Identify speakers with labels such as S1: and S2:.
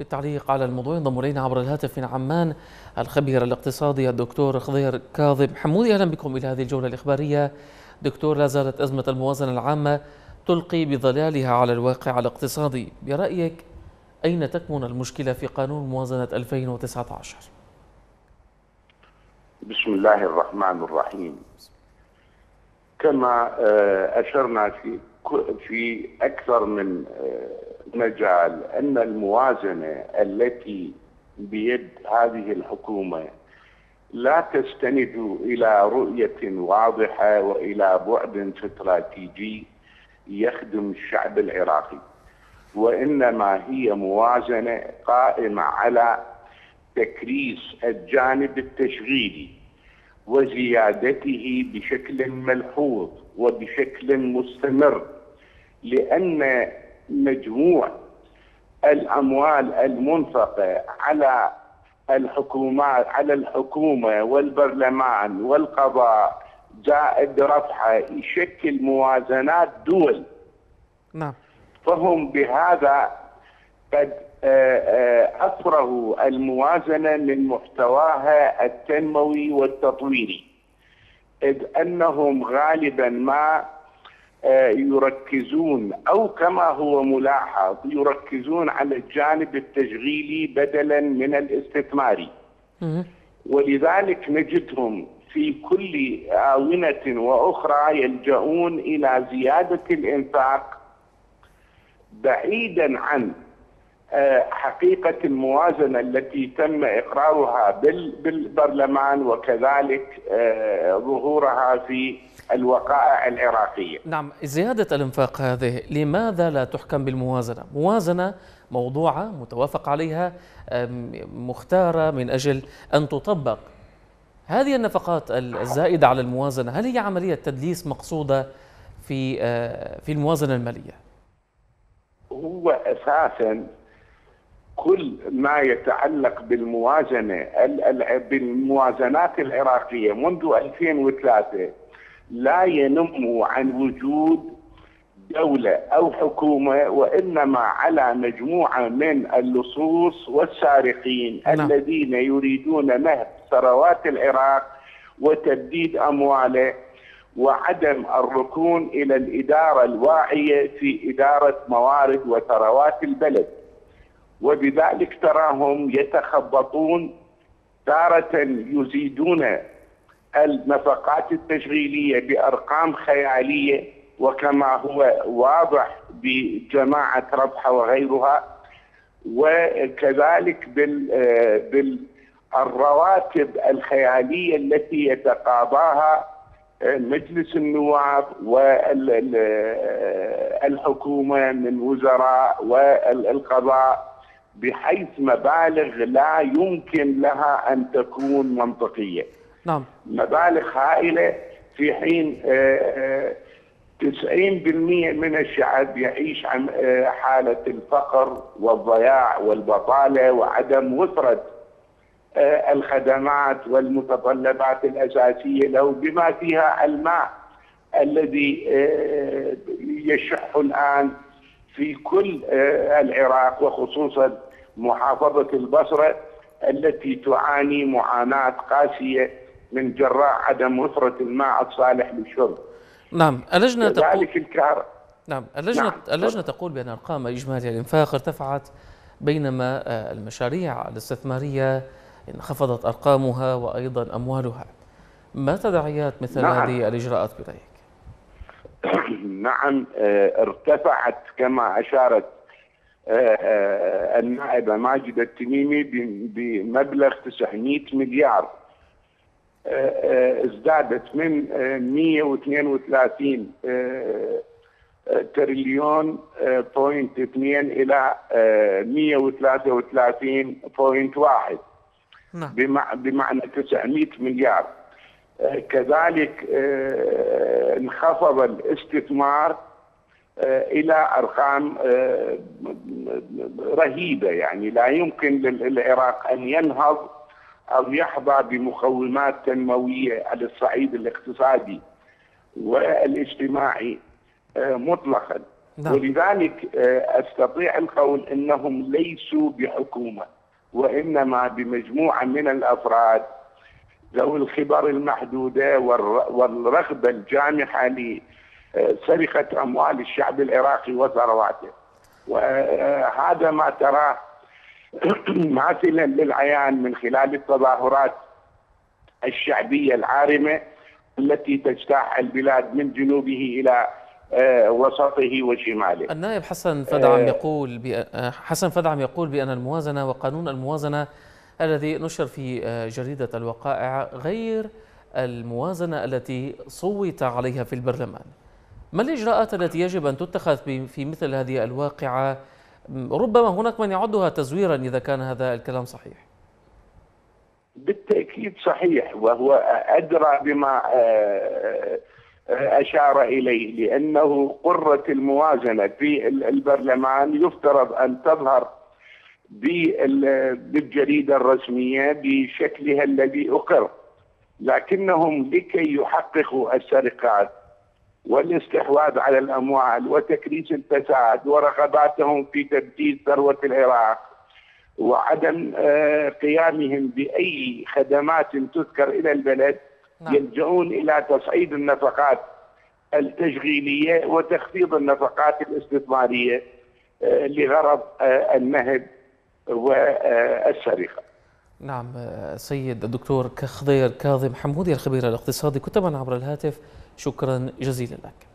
S1: للتعليق على الموضوع. ينضم إلينا عبر الهاتف من عمان الخبير الاقتصادي الدكتور خضير كاظم حمودي. أهلا بكم إلى هذه الجولة الإخبارية. دكتور لا زالت أزمة الموازنة العامة تلقي بظلالها على الواقع الاقتصادي. برأيك أين تكمن المشكلة في قانون موازنة 2019
S2: بسم الله الرحمن الرحيم. كما آه، أشرنا في في أكثر من آه، مجال أن الموازنة التي بيد هذه الحكومة لا تستند إلى رؤية واضحة وإلى بعد استراتيجي يخدم الشعب العراقي وإنما هي موازنة قائمة على تكريس الجانب التشغيلي وزيادته بشكل ملحوظ وبشكل مستمر لأن مجموع الأموال المنفقة على الحكومات على الحكومة والبرلمان والقضاء زائد رفعه يشكل موازنات دول.
S1: نعم.
S2: فهم بهذا قد أفرغوا الموازنة من محتواها التنموي والتطويري. إذ أنهم غالبا ما يركزون أو كما هو ملاحظ يركزون على الجانب التشغيلي بدلا من الاستثماري. ولذلك نجدهم في كل آونة وأخرى يلجؤون إلى زيادة الإنفاق بعيدا عن حقيقة الموازنة التي تم إقرارها بالبرلمان وكذلك ظهورها في الوقائع العراقية.
S1: نعم زيادة الإنفاق هذه لماذا لا تحكم بالموازنة؟ موازنة موضوعة متوافق عليها مختارة من أجل أن تطبق هذه النفقات الزائدة على الموازنة؟ هل هي عملية تدليس مقصودة في في الموازنة المالية؟
S2: هو أساسا كل ما يتعلق بالموازنة بالموازنات العراقية منذ 2003 لا ينم عن وجود دولة أو حكومة وإنما على مجموعة من اللصوص والسارقين نعم. الذين يريدون نهب ثروات العراق وتبديد أمواله وعدم الركون إلى الإدارة الواعية في إدارة موارد وثروات البلد وبذلك تراهم يتخبطون تارة يزيدون النفقات التشغيلية بأرقام خيالية وكما هو واضح بجماعة ربحة وغيرها وكذلك بال بالرواتب الخيالية التي يتقاضاها مجلس النواب والحكومة من وزراء والقضاء بحيث مبالغ لا يمكن لها أن تكون منطقية.
S1: نعم.
S2: مبالغ هائلة في حين 90% من الشعب يعيش عن حالة الفقر والضياع والبطالة وعدم وفرة الخدمات والمتطلبات الأساسية له بما فيها الماء الذي يشح الآن في كل العراق وخصوصا محافظة البصرة التي تعاني معاناة قاسية من جراء عدم وفرة الماء الصالح للشرب
S1: نعم اللجنة
S2: تقول الكهرباء
S1: نعم اللجنة نعم. اللجنة تقول بأن أرقام إجمالي الإنفاق ارتفعت بينما المشاريع الاستثمارية انخفضت أرقامها وأيضا أموالها ما تداعيات مثل نعم. هذه الإجراءات برأيك؟
S2: نعم ارتفعت كما أشارت النائبة ماجدة التميمي بمبلغ 900 مليار. ازدادت من 132 تريليون بوينت 2 إلى 133.1
S1: نعم.
S2: بمعنى 900 مليار. كذلك انخفض الاستثمار إلى أرقام رهيبة يعني لا يمكن للعراق أن ينهض أو يحظى بمقومات تنموية على الصعيد الاقتصادي والاجتماعي مطلقا نعم. ولذلك آه، أستطيع القول إنهم ليسوا بحكومة وإنما بمجموعة من الأفراد ذوي الخبر المحدودة والرغبة الجامحة لسرقة أموال الشعب العراقي وثرواته وهذا ما تراه ماثلا للعيان من خلال التظاهرات الشعبية العارمة التي تجتاح البلاد من جنوبه إلى آه، وسطه وشماله.
S1: النائب حسن فدعم آه، يقول حسن فدعم يقول بأن الموازنة وقانون الموازنة الذي نشر في جريدة الوقائع غير الموازنة التي صوت عليها في البرلمان. ما الإجراءات التي يجب أن تتخذ في مثل هذه الواقعة؟ ربما هناك من يعدها تزويرا إذا كان هذا الكلام صحيح.
S2: بالتأكيد صحيح وهو أدرى بما أشار إليه لأنه قرة الموازنة في البرلمان يفترض أن تظهر بالجريدة الرسمية بشكلها الذي أقر لكنهم لكي يحققوا السرقات والاستحواذ على الأموال وتكريس الفساد ورغباتهم في تبديد ثروة العراق وعدم آه، قيامهم بأي خدمات تذكر إلى البلد نعم. يلجؤون إلى تصعيد النفقات التشغيلية وتخفيض النفقات الاستثمارية آه، لغرض آه، النهب والسرقة.
S1: نعم سيد الدكتور خضير كاظم حمودي الخبير الاقتصادي كتبا عبر الهاتف شكرا جزيلا لك.